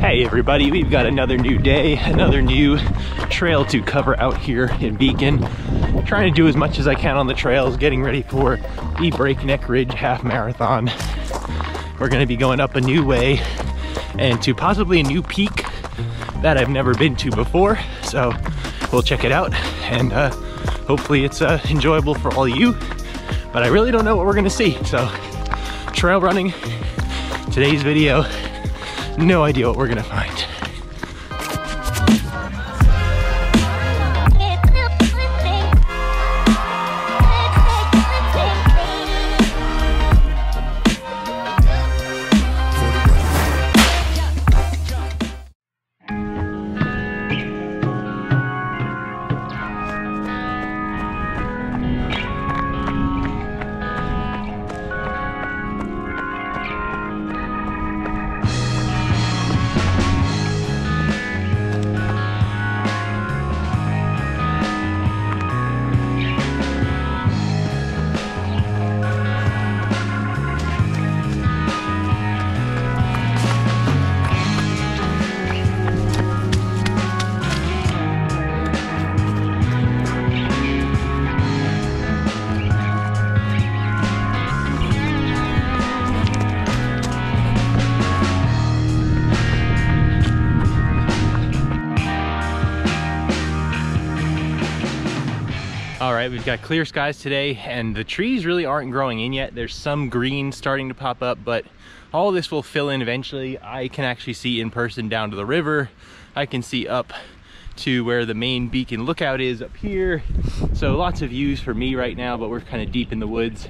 Hey everybody, we've got another new day, another new trail to cover out here in Beacon. Trying to do as much as I can on the trails, getting ready for the Breakneck Ridge Half Marathon. We're gonna be going up a new way and to possibly a new peak that I've never been to before. So we'll check it out and uh, hopefully it's uh, enjoyable for all you. But I really don't know what we're gonna see. So trail running, today's video, no idea what we're gonna find. All right, we've got clear skies today and the trees really aren't growing in yet. There's some green starting to pop up, but all this will fill in eventually. I can actually see in person down to the river. I can see up to where the main beacon lookout is up here. So lots of views for me right now, but we're kind of deep in the woods.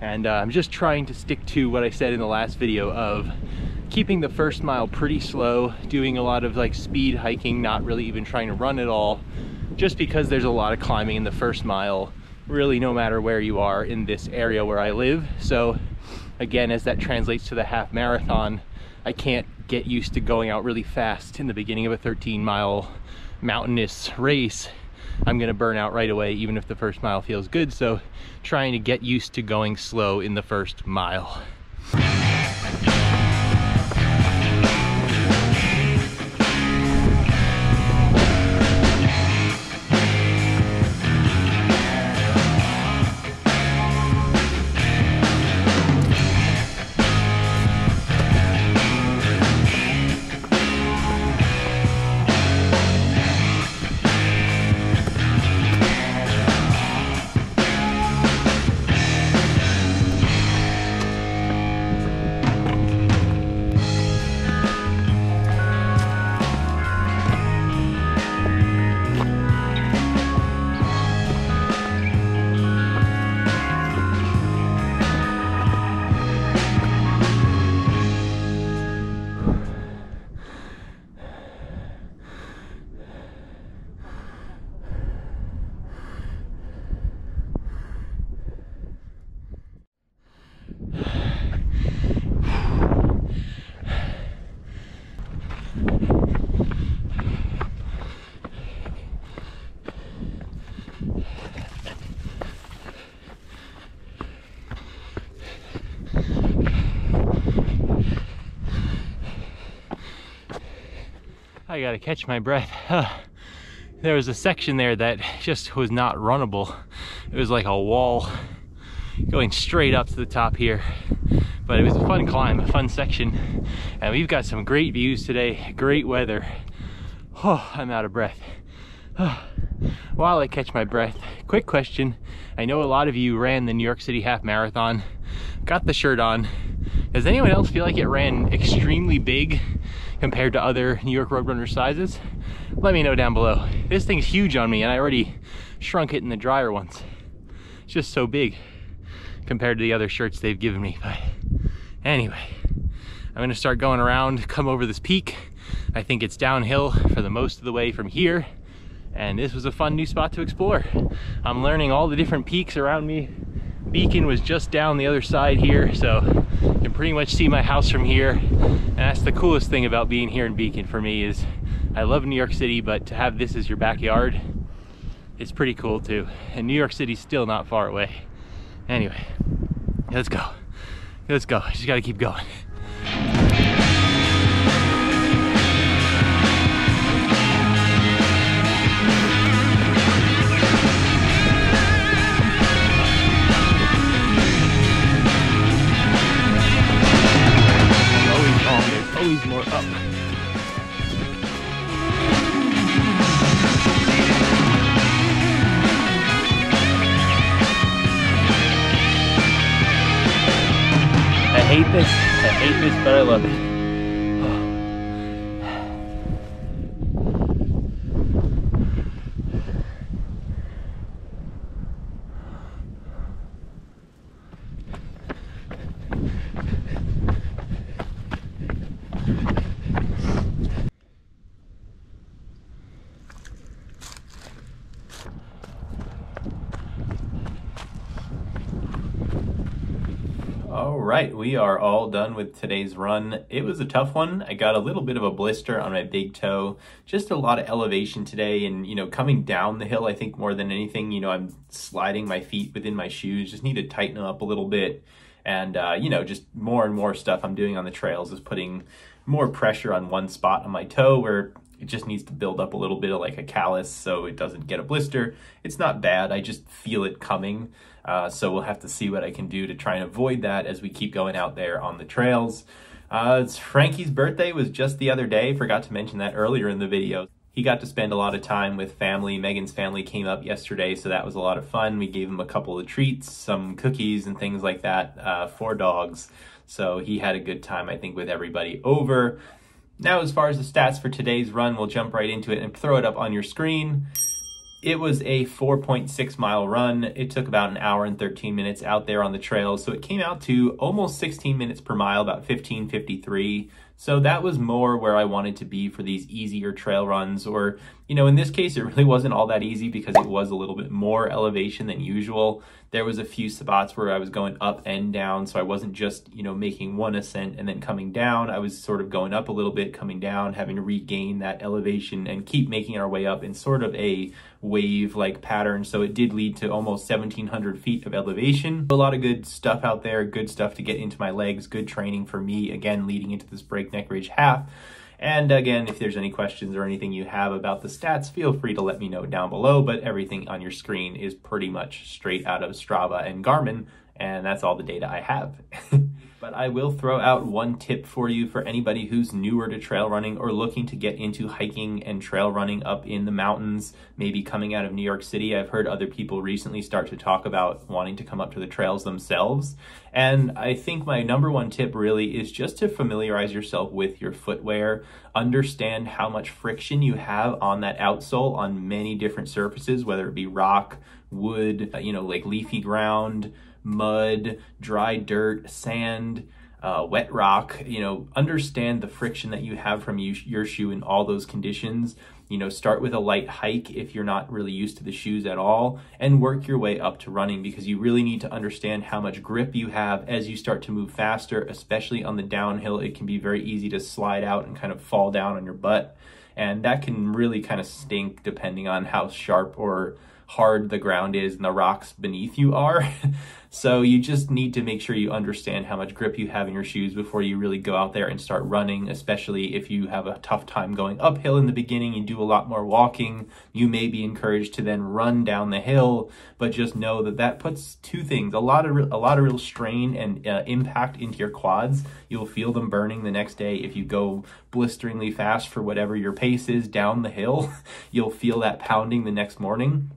And uh, I'm just trying to stick to what I said in the last video of keeping the first mile pretty slow, doing a lot of like speed hiking, not really even trying to run at all, just because there's a lot of climbing in the first mile, really no matter where you are in this area where I live. So again, as that translates to the half marathon, I can't get used to going out really fast in the beginning of a 13 mile mountainous race. I'm gonna burn out right away, even if the first mile feels good. So trying to get used to going slow in the first mile. I gotta catch my breath. there was a section there that just was not runnable. It was like a wall going straight up to the top here. But it was a fun climb, a fun section. And we've got some great views today, great weather. Oh, I'm out of breath. While I catch my breath, quick question. I know a lot of you ran the New York City Half Marathon, got the shirt on. Does anyone else feel like it ran extremely big compared to other New York Roadrunner sizes? Let me know down below. This thing's huge on me and I already shrunk it in the dryer once. It's just so big compared to the other shirts they've given me. But anyway, I'm gonna start going around, come over this peak. I think it's downhill for the most of the way from here. And this was a fun new spot to explore. I'm learning all the different peaks around me. Beacon was just down the other side here, so you can pretty much see my house from here. And that's the coolest thing about being here in Beacon for me is I love New York City, but to have this as your backyard is pretty cool too. And New York City's still not far away. Anyway, let's go. Let's go. Just gotta keep going. Hate this. I hate this, but I love it. All right, we are all done with today's run. It was a tough one. I got a little bit of a blister on my big toe. Just a lot of elevation today and, you know, coming down the hill, I think more than anything, you know, I'm sliding my feet within my shoes. Just need to tighten them up a little bit. And, uh, you know, just more and more stuff I'm doing on the trails is putting more pressure on one spot on my toe where it just needs to build up a little bit of like a callus so it doesn't get a blister. It's not bad. I just feel it coming. Uh, so we'll have to see what I can do to try and avoid that as we keep going out there on the trails. Uh, Frankie's birthday was just the other day. Forgot to mention that earlier in the video. He got to spend a lot of time with family. Megan's family came up yesterday, so that was a lot of fun. We gave him a couple of treats, some cookies and things like that uh, for dogs. So he had a good time, I think, with everybody over. Now, as far as the stats for today's run, we'll jump right into it and throw it up on your screen. It was a 4.6 mile run. It took about an hour and 13 minutes out there on the trails. So it came out to almost 16 minutes per mile, about 15.53. So that was more where I wanted to be for these easier trail runs. Or, you know, in this case, it really wasn't all that easy because it was a little bit more elevation than usual. There was a few spots where I was going up and down. So I wasn't just, you know, making one ascent and then coming down. I was sort of going up a little bit, coming down, having to regain that elevation and keep making our way up in sort of a wave like pattern. So it did lead to almost 1700 feet of elevation. A lot of good stuff out there, good stuff to get into my legs, good training for me, again, leading into this breakneck ridge half. And again, if there's any questions or anything you have about the stats, feel free to let me know down below, but everything on your screen is pretty much straight out of Strava and Garmin, and that's all the data I have. I will throw out one tip for you for anybody who's newer to trail running or looking to get into hiking and trail running up in the mountains, maybe coming out of New York City. I've heard other people recently start to talk about wanting to come up to the trails themselves. And I think my number one tip really is just to familiarize yourself with your footwear, understand how much friction you have on that outsole on many different surfaces, whether it be rock, wood, uh, you know, like leafy ground, mud, dry dirt, sand, uh, wet rock, you know, understand the friction that you have from you, your shoe in all those conditions. You know, start with a light hike if you're not really used to the shoes at all and work your way up to running because you really need to understand how much grip you have as you start to move faster, especially on the downhill. It can be very easy to slide out and kind of fall down on your butt. And that can really kind of stink depending on how sharp or hard the ground is and the rocks beneath you are. so you just need to make sure you understand how much grip you have in your shoes before you really go out there and start running, especially if you have a tough time going uphill in the beginning, you do a lot more walking, you may be encouraged to then run down the hill, but just know that that puts two things, a lot of a lot of real strain and uh, impact into your quads. You'll feel them burning the next day if you go blisteringly fast for whatever your pace is down the hill. You'll feel that pounding the next morning.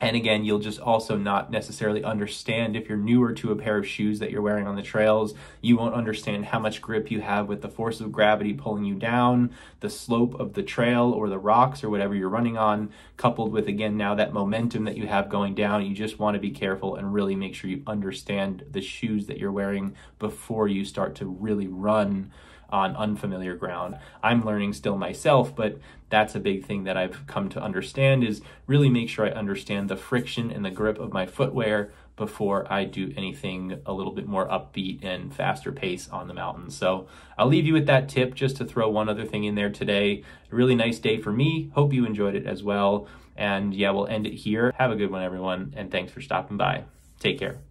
And again, you'll just also not necessarily understand if you're newer to a pair of shoes that you're wearing on the trails. You won't understand how much grip you have with the force of gravity pulling you down, the slope of the trail or the rocks or whatever you're running on, coupled with, again, now that momentum that you have going down. You just want to be careful and really make sure you understand the shoes that you're wearing before you start to really run on unfamiliar ground. I'm learning still myself, but that's a big thing that I've come to understand is really make sure I understand the friction and the grip of my footwear before I do anything a little bit more upbeat and faster pace on the mountain. So I'll leave you with that tip just to throw one other thing in there today. A really nice day for me. Hope you enjoyed it as well. And yeah, we'll end it here. Have a good one, everyone. And thanks for stopping by. Take care.